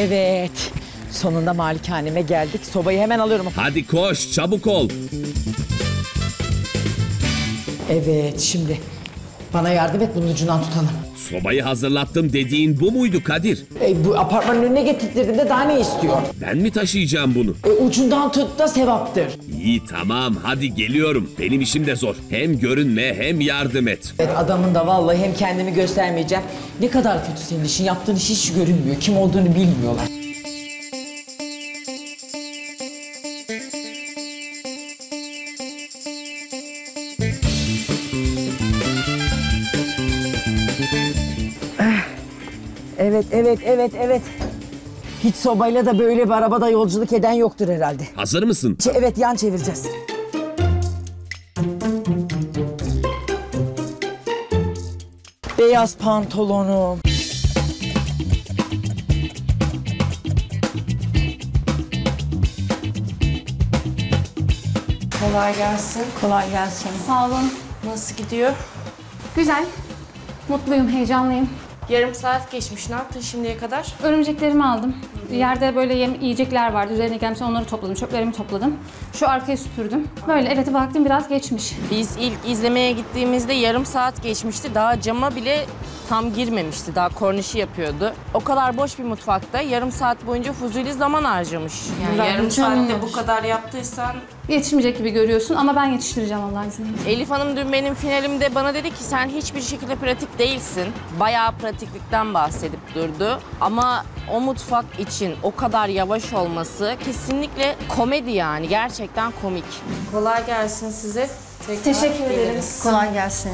Evet. Sonunda malikaneme geldik. Sobayı hemen alıyorum. Hadi koş çabuk ol. Evet şimdi. Bana yardım et bunun ucundan tutalım. Sobayı hazırlattım dediğin bu muydu Kadir? E, bu apartmanın önüne getirdiğinde daha ne istiyor? Ben mi taşıyacağım bunu? E, ucundan tut da sevaptır. İyi tamam hadi geliyorum. Benim işim de zor. Hem görünme hem yardım et. Evet adamın da vallahi hem kendimi göstermeyeceğim. Ne kadar kötü senin işin. Yaptığın iş hiç görünmüyor. Kim olduğunu bilmiyorlar. Evet, evet, evet, evet. Hiç sobayla da böyle bir arabada yolculuk eden yoktur herhalde. Hazır mısın? Ç- Evet, yan çevireceğiz. Beyaz pantolonum. Kolay gelsin. Kolay gelsin. Sağ olun. Nasıl gidiyor? Güzel. Mutluyum, heyecanlıyım. Yarım saat geçmiş. Ne yaptın şimdiye kadar? Örümceklerimi aldım. Yerde böyle yem, yiyecekler vardı. Üzerine gelmiş onları topladım. Çöplerimi topladım. Şu arkayı süpürdüm. Böyle evet vaktim biraz geçmiş. Biz ilk izlemeye gittiğimizde yarım saat geçmişti. Daha cama bile tam girmemişti. Daha kornişi yapıyordu. O kadar boş bir mutfakta yarım saat boyunca fuzuli zaman harcamış. Yani Ben yarım saatte bu kadar yaptıysan... Yetişmeyecek gibi görüyorsun ama ben yetiştireceğim Allah'ın izniyle. Elif Hanım dün benim finalimde bana dedi ki sen hiçbir şekilde pratik değilsin. Bayağı pratiklikten bahsedip durdu. Ama o mutfak için o kadar yavaş olması kesinlikle komedi yani. Gerçekten komik. Kolay gelsin size. Tekrar Teşekkür geliriz. Kolay gelsin.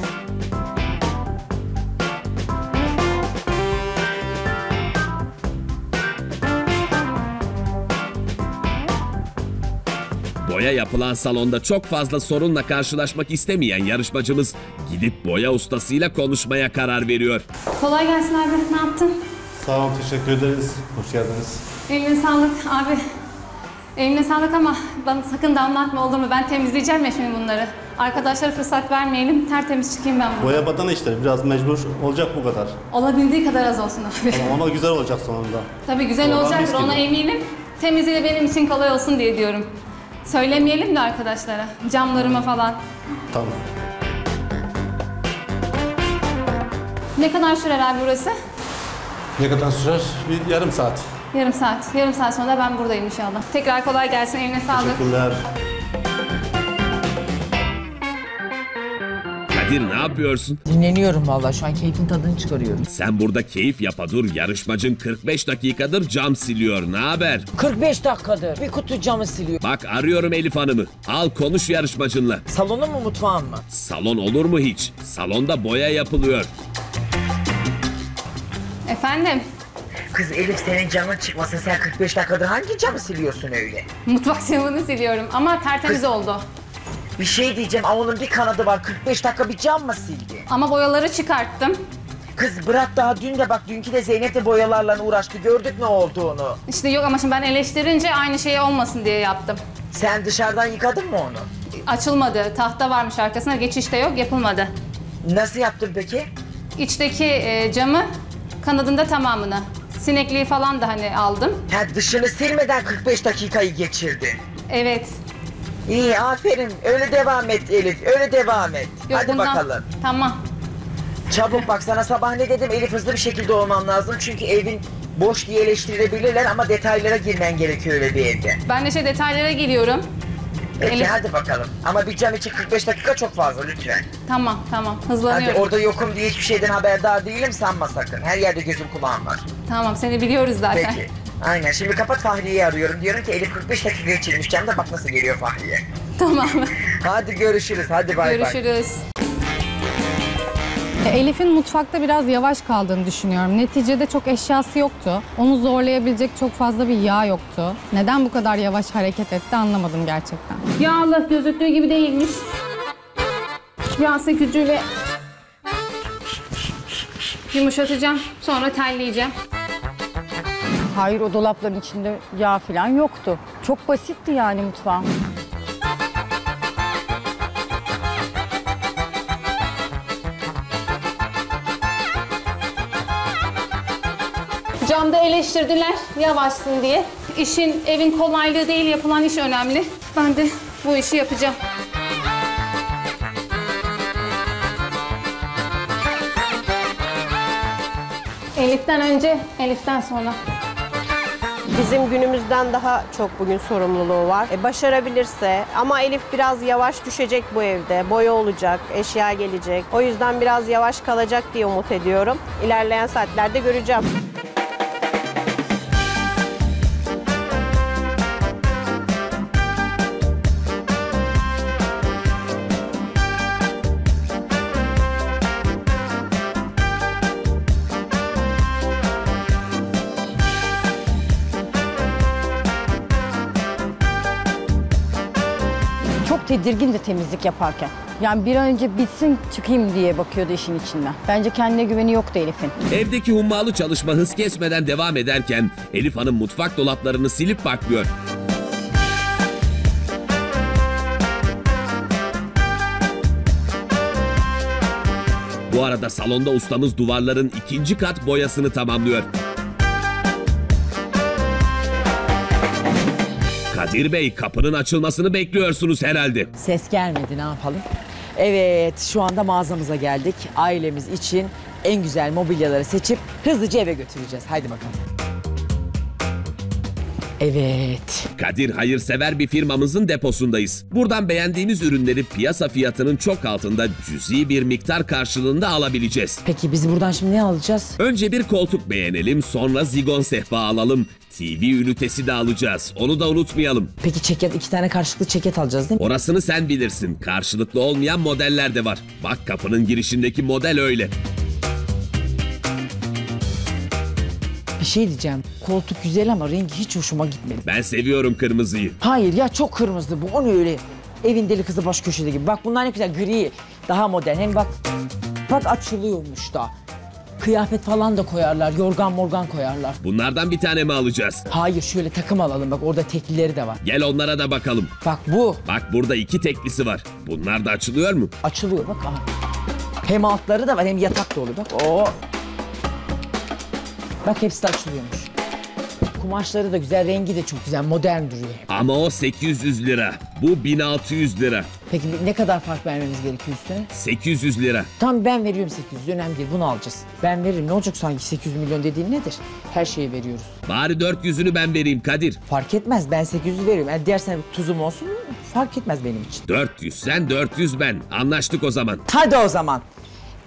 Boya yapılan salonda çok fazla sorunla karşılaşmak istemeyen yarışmacımız gidip boya ustasıyla konuşmaya karar veriyor. Kolay gelsin abi. Ne yaptın? Sağ olun, teşekkür ederiz. Hoş geldiniz. Eline sağlık abi. Eline sağlık ama bana sakın damlatma olur mu? Ben temizleyeceğim ya şimdi bunları. Arkadaşlara fırsat vermeyelim. Tertemiz çıkayım ben buradan. Boya badana işleri biraz mecbur olacak bu kadar. Olabildiği kadar az olsun abi. Ama ama güzel olacak sonunda. Tabii güzel olacaktır mis ona eminim. Temizliği de benim için kolay olsun diye diyorum. Söylemeyelim de arkadaşlara. Camlarıma falan. Tamam. Ne kadar sürer abi burası? Ne kadar sürer? Bir yarım saat. Yarım saat. Yarım saat sonra da ben buradayım inşallah. Tekrar kolay gelsin. Eline sağlık. Teşekkürler. Kadir ne yapıyorsun? Dinleniyorum vallahi şu an keyfin tadını çıkarıyorum. Sen burada keyif yapa dur. Yarışmacın 45 dakikadır cam siliyor. Ne haber? 45 dakikadır bir kutu camı siliyor. Bak arıyorum Elif Hanım'ı. Al konuş yarışmacınla. Salonun mu mutfağın mı? Salon olur mu hiç? Salonda boya yapılıyor. Efendim? Kız Elif senin camın çıkmasa sen 45 dakikadır hangi camı siliyorsun öyle? Mutfak camını siliyorum ama tertemiz Kız- oldu. Bir şey diyeceğim ama onun bir kanadı var 45 dakika bir cam mı sildi? Ama boyaları çıkarttım. Kız bırak daha dün de bak dünkü de Zeynep de boyalarla uğraştı gördük ne olduğunu. İşte yok ama şimdi ben eleştirince aynı şey olmasın diye yaptım. Sen dışarıdan yıkadın mı onu? Açılmadı. Tahta varmış arkasına. Geçişte yok. Yapılmadı. Nasıl yaptın peki? İçteki e, camı kanadında tamamını. Sinekliği falan da hani aldım. Ha dışını silmeden 45 dakikayı geçirdin. Evet. İyi aferin öyle devam et Elif öyle devam et. Yok, Hadi bundan- bakalım. Tamam. Çabuk bak sana sabah ne dedim Elif hızlı bir şekilde olman lazım. Çünkü evin boş diye eleştirilebilirler ama detaylara girmen gerekiyor öyle bir evde. Ben de şey detaylara giriyorum. Peki Elif- hadi bakalım. Ama bir cam için 45 dakika çok fazla lütfen. Tamam tamam. Hadi Hızlanıyorum. orada yokum diye hiçbir şeyden haberdar değilim sanma sakın. Her yerde gözüm kulağım var. Tamam seni biliyoruz zaten. Peki. Aynen şimdi kapat Fahriye'yi arıyorum. Diyorum ki Elif 45 dakika geçirmiş camda bak nasıl geliyor Fahriye. Tamam. Hadi görüşürüz hadi bay bay. Görüşürüz. E, Elif'in mutfakta biraz yavaş kaldığını düşünüyorum. Neticede çok eşyası yoktu. Onu zorlayabilecek çok fazla bir yağ yoktu. Neden bu kadar yavaş hareket etti anlamadım gerçekten. Yağlı gözüktüğü gibi değilmiş. Yağ sökücüyle yumuşatacağım. Sonra telleyeceğim. Hayır o dolapların içinde yağ falan yoktu. Çok basitti yani mutfağım. Eleştirdiler yavaşsın diye. İşin, evin kolaylığı değil yapılan iş önemli. Ben de bu işi yapacağım. Elif'ten önce, Elif'ten sonra. Bizim günümüzden daha çok bugün sorumluluğu var. E, başarabilirse ama Elif biraz yavaş düşecek bu evde. Boya olacak, eşya gelecek. O yüzden biraz yavaş kalacak diye umut ediyorum. İlerleyen saatlerde göreceğim. Çok tedirgin de temizlik yaparken. Yani bir an önce bitsin çıkayım diye bakıyordu işin içinden. Bence kendine güveni yoktu Elif'in. Evdeki hummalı çalışma hız kesmeden devam ederken Elif Hanım mutfak dolaplarını silip bakmıyor. Bu arada salonda ustamız duvarların ikinci kat boyasını tamamlıyor. Kadir Bey kapının açılmasını bekliyorsunuz herhalde. Ses gelmedi ne yapalım? Evet şu anda mağazamıza geldik. Ailemiz için en güzel mobilyaları seçip hızlıca eve götüreceğiz. Haydi bakalım. Evet. Kadir hayırsever bir firmamızın deposundayız. Buradan beğendiğimiz ürünleri piyasa fiyatının çok altında cüzi bir miktar karşılığında alabileceğiz. Peki biz buradan şimdi ne alacağız? Önce bir koltuk beğenelim, sonra zigon sehpa alalım. TV ünitesi de alacağız. Onu da unutmayalım. Peki çeket iki tane karşılıklı çeket alacağız değil mi? Orasını sen bilirsin. Karşılıklı olmayan modeller de var. Bak kapının girişindeki model öyle. Bir şey diyeceğim. Koltuk güzel ama rengi hiç hoşuma gitmedi. Ben seviyorum kırmızıyı. Hayır ya çok kırmızı bu. O ne öyle? Evin deli kızı baş köşede gibi. Bak bunlar ne güzel gri. Daha modern. Hem bak bak açılıyormuş da. Kıyafet falan da koyarlar. Yorgan morgan koyarlar. Bunlardan bir tane mi alacağız? Hayır şöyle takım alalım. Bak orada teklileri de var. Gel onlara da bakalım. Bak bu Bak burada iki teklisi var. Bunlar da açılıyor mu? açılıyor bak. Aha. Hem altları da var hem yatak da oluyor. Bak o. Bak hepsi de açılıyormuş. Kumaşları da güzel, rengi de çok güzel, modern duruyor. Ama o 800 lira. Bu 1600 lira. Peki ne kadar fark vermemiz gerekiyor üstüne? 800 lira. Tamam ben veriyorum 800, önemli değil bunu alacağız. Ben veririm, ne olacak sanki 800 milyon dediğin nedir? Her şeyi veriyoruz. Bari 400'ünü ben vereyim Kadir. Fark etmez, ben 800 veriyorum. Yani diğer sene tuzum olsun, fark etmez benim için. 400 sen 400 ben. Anlaştık o zaman. Hadi o zaman.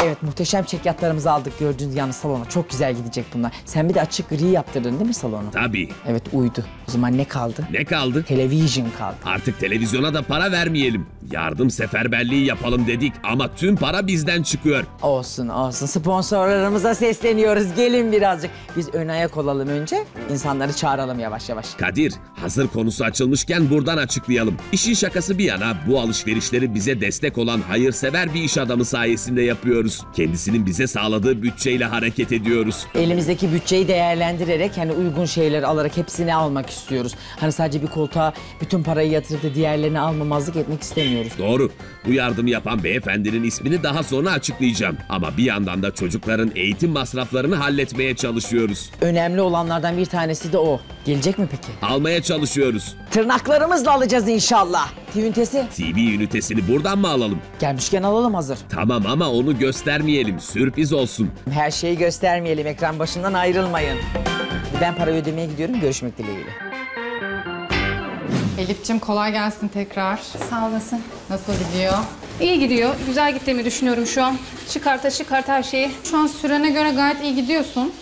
Evet muhteşem çekyatlarımızı aldık gördüğünüz yanı salona. Çok güzel gidecek bunlar. Sen bir de açık gri yaptırdın değil mi salonu? Tabii. Evet uydu. O zaman ne kaldı? Ne kaldı? Television kaldı. Artık televizyona da para vermeyelim. Yardım seferberliği yapalım dedik ama tüm para bizden çıkıyor. Olsun olsun. Sponsorlarımıza sesleniyoruz. Gelin birazcık. Biz ön ayak olalım önce. İnsanları çağıralım yavaş yavaş. Kadir, hazır konusu açılmışken buradan açıklayalım. İşin şakası bir yana bu alışverişleri bize destek olan hayırsever bir iş adamı sayesinde yapıyoruz. Kendisinin bize sağladığı bütçeyle hareket ediyoruz. Elimizdeki bütçeyi değerlendirerek hani uygun şeyleri alarak hepsini almak istiyoruz. Hani sadece bir koltuğa bütün parayı yatırıp da diğerlerini almamazlık etmek istemiyoruz. Doğru. Bu yardımı yapan beyefendinin ismini daha sonra açıklayacağım. Ama bir yandan da çocukların eğitim masraflarını halletmeye çalışıyoruz. Önemli olanlardan bir tanesi de o. Gelecek mi peki? Almaya çalışıyoruz. Tırnaklarımızla alacağız inşallah. Tivintesi TV ünitesini buradan mı alalım? gelmişken alalım hazır. Tamam ama onu göstermeyelim. Sürpriz olsun. Her şeyi göstermeyelim. Ekran başından ayrılmayın. Ben para ödemeye gidiyorum. Görüşmek dileğiyle. Elif'cim kolay gelsin tekrar. Sağ olasın. Nasıl gidiyor? İyi gidiyor. Güzel gittiğimi düşünüyorum şu an. Çıkarta çıkart her şeyi. Şu an sürene göre gayet iyi gidiyorsun.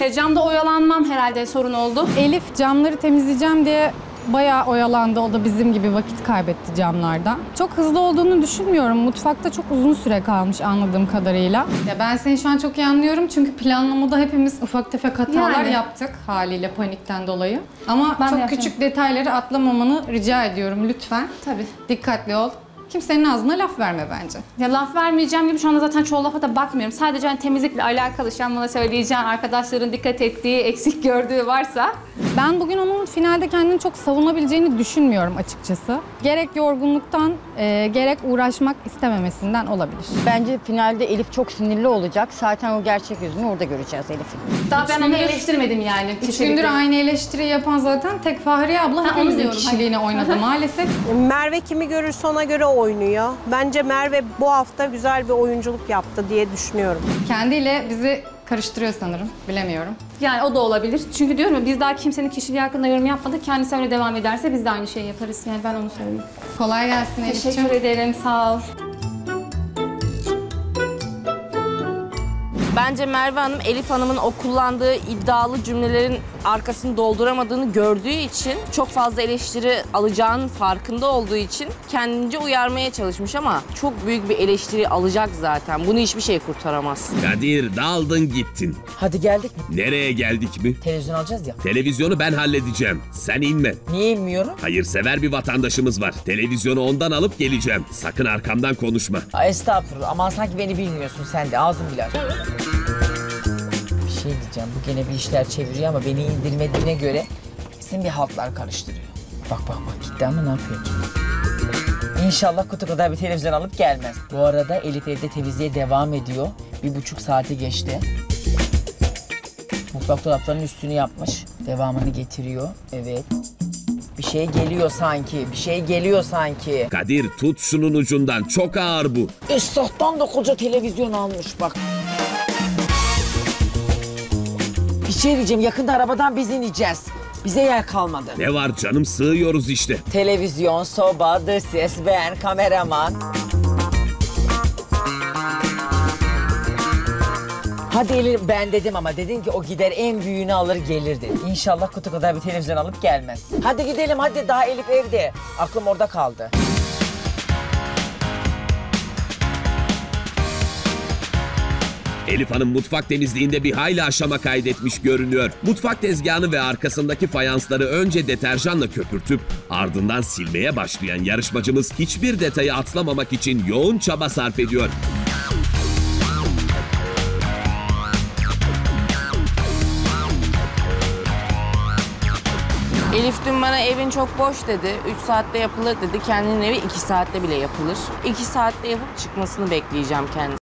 E, camda oyalanmam herhalde sorun oldu. Elif camları temizleyeceğim diye bayağı oyalandı. O da bizim gibi vakit kaybetti camlarda. Çok hızlı olduğunu düşünmüyorum. Mutfakta çok uzun süre kalmış anladığım kadarıyla. Ya ben seni şu an çok iyi anlıyorum çünkü planlamada hepimiz ufak tefek hatalar Yani. yaptık haliyle panikten dolayı. Ama Ben de çok yapacağım. küçük detayları atlamamanı rica ediyorum lütfen. Tabii. Dikkatli ol. Kimsenin ağzına laf verme bence. Ya laf vermeyeceğim gibi şu anda zaten çoğu lafa da bakmıyorum. Sadece hani temizlikle alakalı şu an bana söyleyeceğin arkadaşların dikkat ettiği, eksik gördüğü varsa Ben bugün onun finalde kendini çok savunabileceğini düşünmüyorum açıkçası. Gerek yorgunluktan, e, gerek uğraşmak istememesinden olabilir. Bence finalde Elif çok sinirli olacak. Zaten o gerçek yüzünü orada göreceğiz Elif'in. Daha ben onu eleştirmedim yani. Üç gündür aynı eleştiriyi yapan zaten tek Fahriye abla Ha, onu diyorum, kişiliğini oynadı maalesef. Merve kimi görürse ona göre oynuyor. Bence Merve bu hafta güzel bir oyunculuk yaptı diye düşünüyorum. Kendiyle bizi karıştırıyor sanırım. Bilemiyorum. Yani o da olabilir. Çünkü diyorum ya biz daha kimsenin kişiliği hakkında yorum yapmadık. Kendisi öyle devam ederse biz de aynı şeyi yaparız. Yani ben onu söyleyeyim. Kolay gelsin Elif'ciğim. Teşekkür ederim. Sağ ol. Bence Merve Hanım Elif Hanım'ın o kullandığı iddialı cümlelerin arkasını dolduramadığını gördüğü için çok fazla eleştiri alacağının farkında olduğu için kendince uyarmaya çalışmış ama çok büyük bir eleştiri alacak zaten. Bunu hiçbir şey kurtaramaz. Kadir daldın gittin. Hadi geldik mi? Nereye geldik mi? Televizyon alacağız ya. Televizyonu ben halledeceğim. Sen inme. Niye inmiyorum? Hayırsever bir vatandaşımız var. Televizyonu ondan alıp geleceğim. Sakın arkamdan konuşma. Aa, estağfurullah. Aman sanki beni bilmiyorsun sen de. Ağzın bile aç. Şey diyeceğim. Bu gene bir işler çeviriyor ama beni indirmediğine göre kesin bir haltlar karıştırıyor. Bak bak bak gitti ama ne yapıyor acaba? İnşallah kutu kadar bir televizyon alıp gelmez. Bu arada Elif evde temizliğe devam ediyor. Bir buçuk saati geçti. Mutfak dolaplarının üstünü yapmış. Devamını getiriyor. Evet. Bir şey geliyor sanki. Bir şey geliyor sanki. Kadir tut şunun ucundan. Çok ağır bu. Esnaftan da koca televizyon almış bak. Bir şey diyeceğim yakında arabadan biz ineceğiz. Bize yer kalmadı. Ne var canım sığıyoruz işte. Televizyon, soba, dış ses, ben, kameraman. Hadi Elif, ben dedim ama dedin ki o gider en büyüğünü alır gelir dedi. İnşallah kutu kadar bir televizyon alıp gelmez. Hadi gidelim hadi daha Elif evde. Aklım orada kaldı. Elif Hanım mutfak temizliğinde bir hayli aşama kaydetmiş görünüyor. Mutfak tezgahını ve arkasındaki fayansları önce deterjanla köpürtüp ardından silmeye başlayan yarışmacımız hiçbir detayı atlamamak için yoğun çaba sarf ediyor. Elif dün bana evin çok boş dedi. 3 saatte yapılır dedi. Kendinin evi 2 saatte bile yapılır. 2 saatte yapıp çıkmasını bekleyeceğim kendisi.